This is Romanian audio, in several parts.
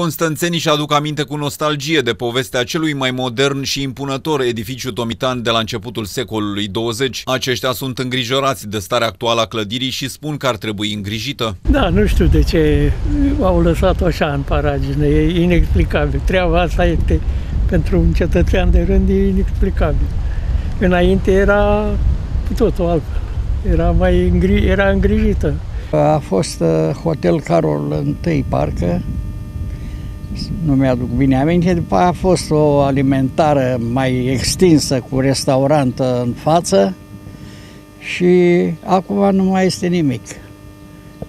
Constanțenii și aduc aminte cu nostalgie de povestea celui mai modern și impunător edificiu tomitan de la începutul secolului 20. Aceștia sunt îngrijorați de starea actuală a clădirii și spun că ar trebui îngrijită. Da, nu știu de ce au lăsat-o așa în paragină, e inexplicabil. Treaba asta este pentru un cetățean de rând e inexplicabil. Înainte era cu totul altfel, era mai îngri, era îngrijită. A fost uh, Hotel Carol I, parcă, nu mi-aduc bine aminte, după aia a fost o alimentară mai extinsă cu restaurant în față și acum nu mai este nimic.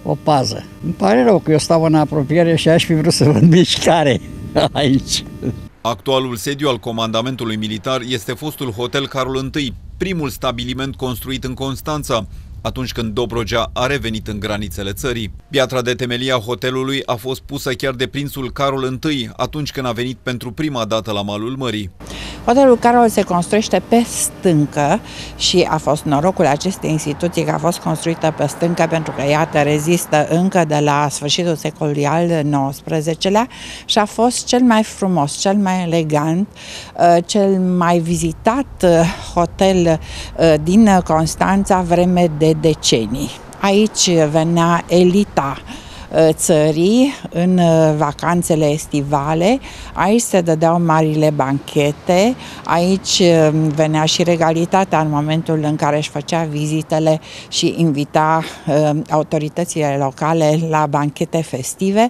O pază. Îmi pare rău că eu stau în apropiere și aș fi vrut să văd mișcare aici. Actualul sediu al comandamentului militar este fostul Hotel Carol I, primul stabiliment construit în Constanța, atunci când Dobrogea a revenit în granițele țării. Piatra de temelie a hotelului a fost pusă chiar de prințul Carol I, atunci când a venit pentru prima dată la malul mării. Hotelul Carol se construiește pe stâncă și a fost norocul acestei instituții că a fost construită pe stâncă pentru că, iată, rezistă încă de la sfârșitul secolului al XIX-lea și a fost cel mai frumos, cel mai elegant, uh, cel mai vizitat uh, hotel uh, din Constanța vreme de decenii. Aici venea elita uh, țării în uh, vacanțele estivale, aici se dădeau marile banchete, aici uh, venea și regalitatea în momentul în care își făcea vizitele și invita autoritățile locale la banchete festive.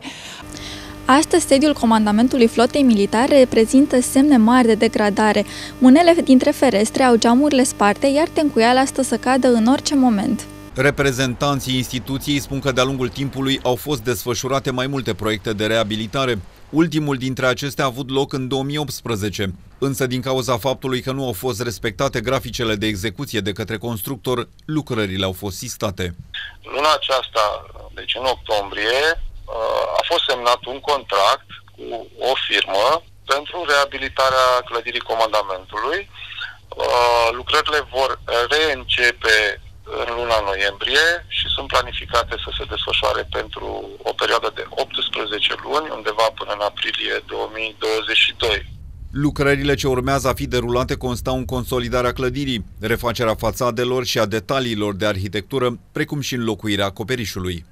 Astăzi, sediul comandamentului flotei militare reprezintă semne mari de degradare. Unele dintre ferestre au geamurile sparte, iar tencuiala stă să cadă în orice moment. Reprezentanții instituției spun că de-a lungul timpului au fost desfășurate mai multe proiecte de reabilitare. Ultimul dintre acestea a avut loc în 2018, însă din cauza faptului că nu au fost respectate graficele de execuție de către constructor, lucrările au fost sistate. Luna aceasta, deci în octombrie, a fost semnat un contract cu o firmă pentru reabilitarea clădirii comandamentului. Lucrările vor reîncepe în luna noiembrie și sunt planificate să se desfășoare pentru o perioadă de 18 luni, undeva până în aprilie 2022. Lucrările ce urmează a fi derulate constau în consolidarea clădirii, refacerea fațadelor și a detaliilor de arhitectură, precum și înlocuirea acoperișului.